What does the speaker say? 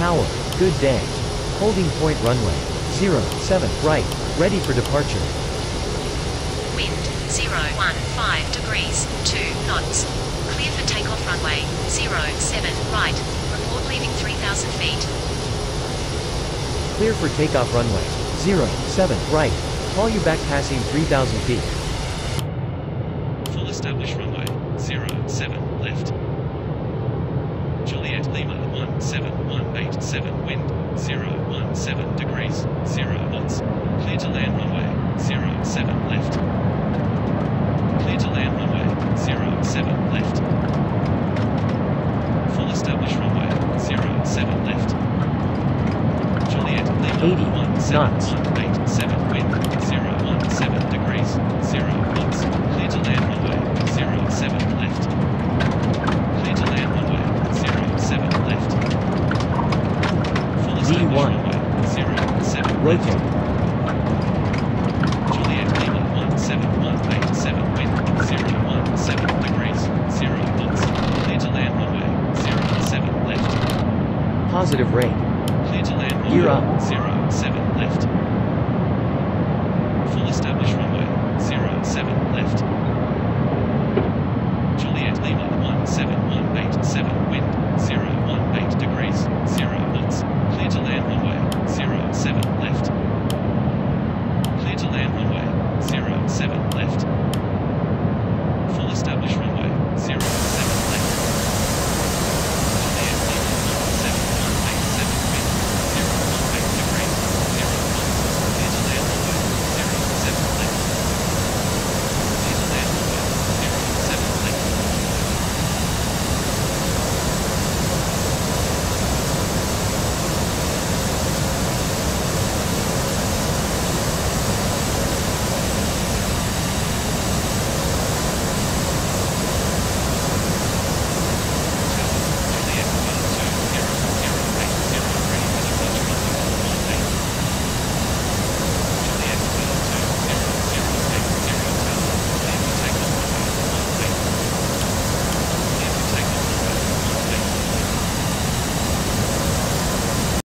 Tower, good day. Holding point runway, 07, right, ready for departure. Wind 015 degrees, 2 knots. Clear for takeoff runway 07 right. Report leaving 3,000 feet. Clear for takeoff runway, 07, right. Call you back passing 3,000 feet. Full established runway 07 left. Juliet Lima 7 wind, 0, 17 degrees, 0 knots, clear to land runway, 0, 7 left. Clear to land runway, 0, 7 left. Full established runway, 0, 7 left. Juliet lead 80, 17, knots. 1, 8, 7. V1. runway 07 Rotate. Juliet Lima 17187 wind 017 degrees 0 knots. Clear to land runway 07 left. Positive rate. Clear to land runway up. 07 left.